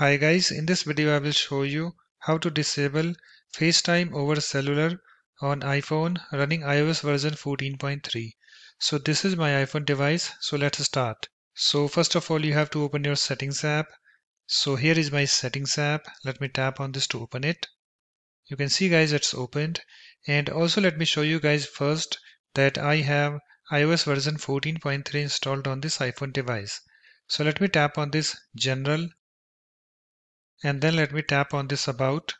Hi guys, in this video I will show you how to disable FaceTime over cellular on iPhone running iOS version 14.3. So this is my iPhone device, so let's start. So first of all you have to open your settings app. So here is my settings app. Let me tap on this to open it. You can see guys it's opened and also let me show you guys first that I have iOS version 14.3 installed on this iPhone device. So let me tap on this general and then let me tap on this about.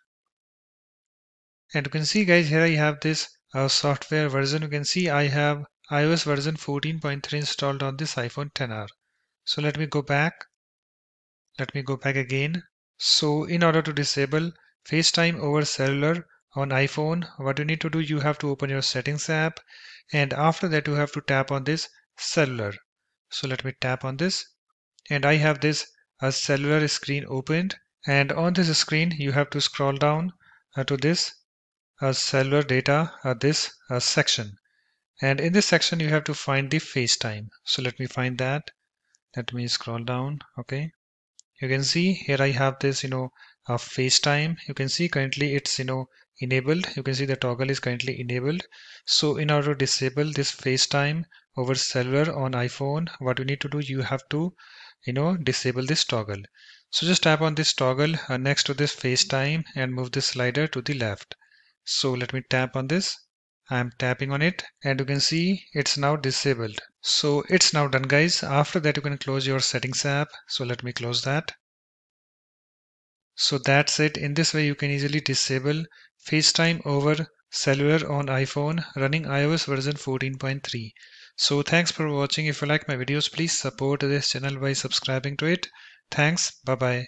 And you can see guys here I have this uh, software version. You can see I have iOS version 14.3 installed on this iPhone XR so let me go back. Let me go back again. So in order to disable FaceTime over cellular on iPhone what you need to do you have to open your settings app. And after that you have to tap on this cellular. So let me tap on this. And I have this a cellular screen opened and on this screen you have to scroll down uh, to this uh, cellular data uh, this uh, section. And in this section you have to find the FaceTime. So let me find that. Let me scroll down okay. You can see here I have this you know uh, FaceTime. You can see currently it's you know enabled. You can see the toggle is currently enabled. So in order to disable this FaceTime over cellular on iPhone what you need to do you have to you know disable this toggle so just tap on this toggle uh, next to this FaceTime and move the slider to the left. So let me tap on this. I'm tapping on it and you can see it's now disabled. So it's now done guys. After that you can close your settings app. So let me close that. So that's it. In this way you can easily disable FaceTime over cellular on iPhone running iOS version 14.3. So thanks for watching. If you like my videos, please support this channel by subscribing to it. Thanks. Bye bye.